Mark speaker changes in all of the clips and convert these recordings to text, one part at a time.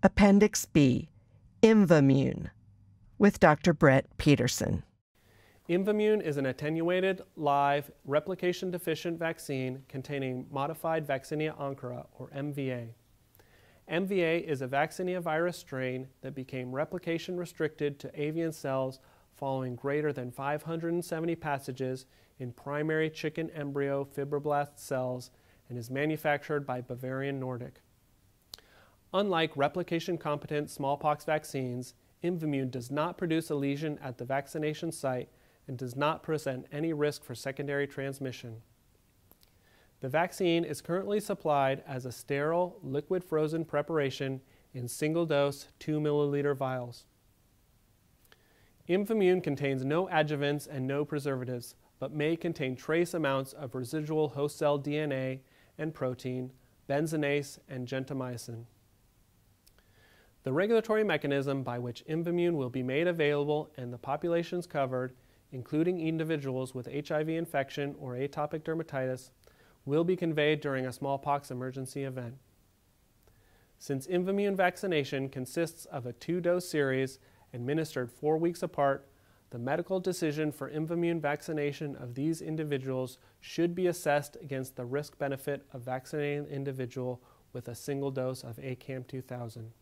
Speaker 1: Appendix B Imvamune with Dr. Brett Peterson.
Speaker 2: Imvamune is an attenuated, live, replication deficient vaccine containing modified Vaccinia ankara, or MVA. MVA is a Vaccinia virus strain that became replication restricted to avian cells following greater than 570 passages in primary chicken embryo fibroblast cells and is manufactured by Bavarian Nordic. Unlike replication competent smallpox vaccines, Imvamune does not produce a lesion at the vaccination site and does not present any risk for secondary transmission. The vaccine is currently supplied as a sterile, liquid frozen preparation in single dose 2 milliliter vials. Imvamune contains no adjuvants and no preservatives, but may contain trace amounts of residual host cell DNA and protein, benzonase, and gentamicin. The regulatory mechanism by which Imvamune will be made available and the populations covered, including individuals with HIV infection or atopic dermatitis, will be conveyed during a smallpox emergency event. Since Imvamune vaccination consists of a two dose series administered four weeks apart, the medical decision for Imvamune vaccination of these individuals should be assessed against the risk benefit of vaccinating an individual with a single dose of ACAM 2000.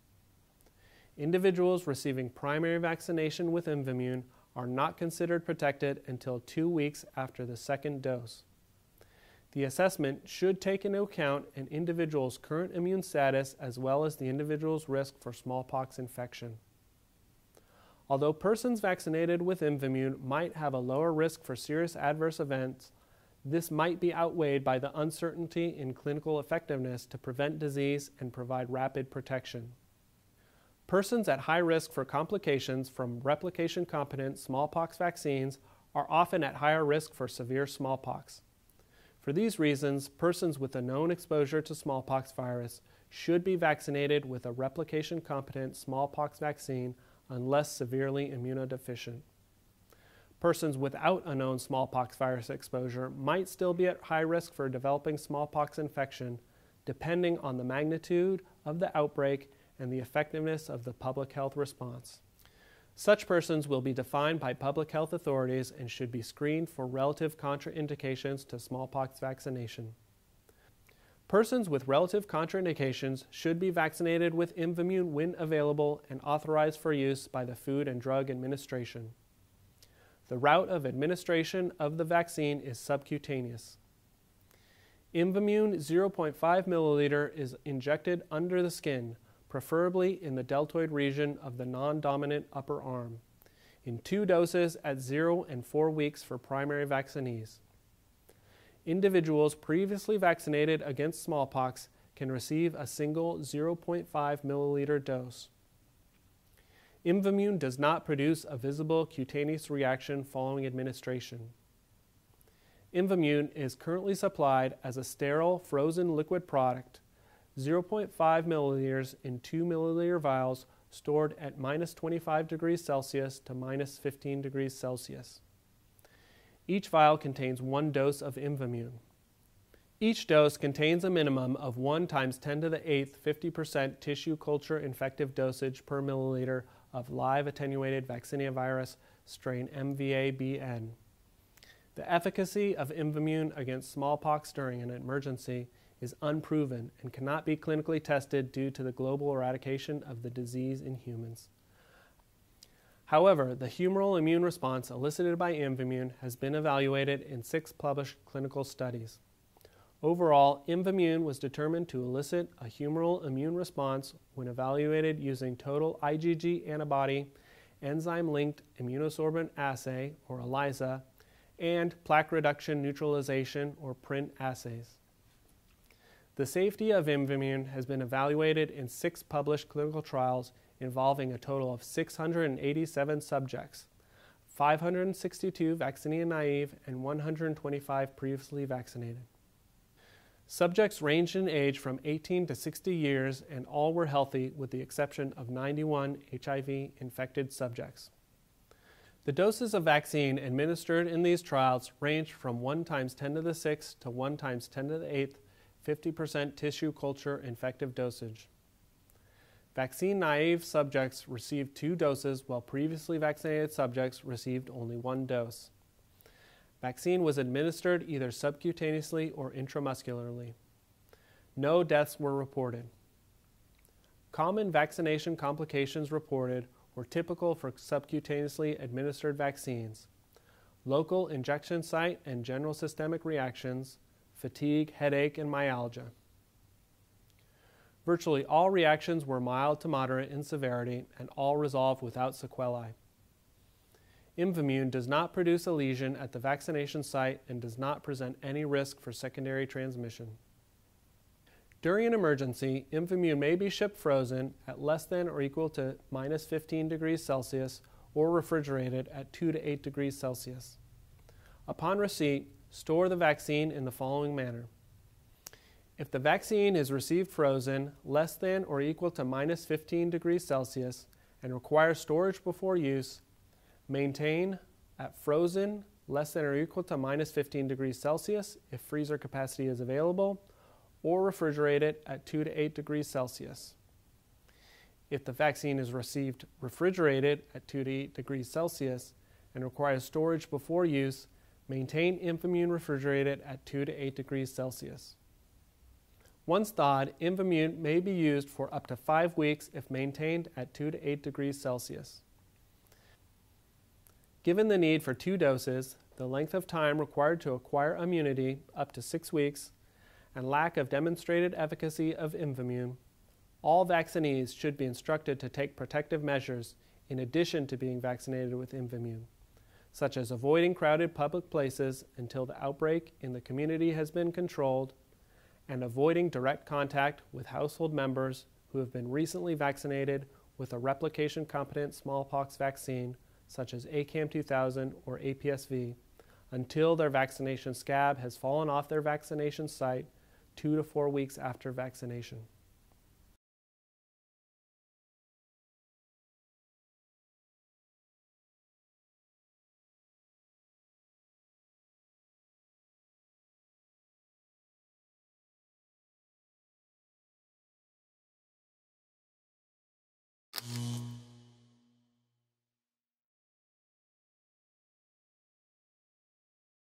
Speaker 2: Individuals receiving primary vaccination with Imvamune are not considered protected until two weeks after the second dose. The assessment should take into account an individual's current immune status as well as the individual's risk for smallpox infection. Although persons vaccinated with Imvamune might have a lower risk for serious adverse events, this might be outweighed by the uncertainty in clinical effectiveness to prevent disease and provide rapid protection. Persons at high risk for complications from replication competent smallpox vaccines are often at higher risk for severe smallpox. For these reasons, persons with a known exposure to smallpox virus should be vaccinated with a replication competent smallpox vaccine unless severely immunodeficient. Persons without a known smallpox virus exposure might still be at high risk for developing smallpox infection, depending on the magnitude of the outbreak and the effectiveness of the public health response. Such persons will be defined by public health authorities and should be screened for relative contraindications to smallpox vaccination. Persons with relative contraindications should be vaccinated with Imvamune when available and authorized for use by the Food and Drug Administration. The route of administration of the vaccine is subcutaneous. Imvamune 0.5 milliliter is injected under the skin preferably in the deltoid region of the non-dominant upper arm, in two doses at 0 and 4 weeks for primary vaccinees. Individuals previously vaccinated against smallpox can receive a single 0.5 milliliter dose. Imvamune does not produce a visible cutaneous reaction following administration. Imvamune is currently supplied as a sterile frozen liquid product 0.5 milliliters in 2 milliliter vials stored at minus 25 degrees Celsius to minus 15 degrees Celsius. Each vial contains one dose of Imvamune. Each dose contains a minimum of 1 times 10 to the 8th 50% tissue culture infective dosage per milliliter of live attenuated vaccinia virus strain MVA-BN. The efficacy of Imvamune against smallpox during an emergency is unproven and cannot be clinically tested due to the global eradication of the disease in humans. However, the humoral immune response elicited by Imvamune has been evaluated in six published clinical studies. Overall, Imvamune was determined to elicit a humoral immune response when evaluated using total IgG antibody, enzyme linked immunosorbent assay, or ELISA, and plaque reduction neutralization, or PRNT assays. The safety of Imvamune has been evaluated in six published clinical trials involving a total of 687 subjects, 562 vaccine naive, and 125 previously vaccinated. Subjects ranged in age from 18 to 60 years, and all were healthy with the exception of 91 HIV infected subjects. The doses of vaccine administered in these trials ranged from 1 times 10 to the 6th to 1 times 10 to the 8th 50% tissue culture infective dosage. Vaccine naive subjects received two doses, while previously vaccinated subjects received only one dose. Vaccine was administered either subcutaneously or intramuscularly. No deaths were reported. Common vaccination complications reported were typical for subcutaneously administered vaccines local injection site and general systemic reactions, fatigue, headache, and myalgia. Virtually all reactions were mild to moderate in severity and all resolved without sequelae. Imvamune does not produce a lesion at the vaccination site and does not present any risk for secondary transmission. During an emergency, Imvamune may be shipped frozen at less than or equal to minus 15 degrees Celsius or refrigerated at 2 to 8 degrees Celsius. Upon receipt, store the vaccine in the following manner. If the vaccine is received frozen less than or equal to minus 15 degrees Celsius and requires storage before use, maintain at frozen less than or equal to minus 15 degrees Celsius if freezer capacity is available, or refrigerate it at 2 to 8 degrees Celsius. If the vaccine is received refrigerated at 2 to 8 degrees Celsius and requires storage before use, maintain Imvamune refrigerated at 2 to 8 degrees Celsius. Once thawed, Imvamune may be used for up to five weeks if maintained at 2 to 8 degrees Celsius. Given the need for two doses, the length of time required to acquire immunity, up to six weeks, and lack of demonstrated efficacy of Imvamune, all vaccinees should be instructed to take protective measures in addition to being vaccinated with Imvamune, such as avoiding crowded public places until the outbreak in the community has been controlled and avoiding direct contact with household members who have been recently vaccinated with a replication competent smallpox vaccine such as ACAM 2000 or APSV until their vaccination scab has fallen off their vaccination site two to four weeks after vaccination.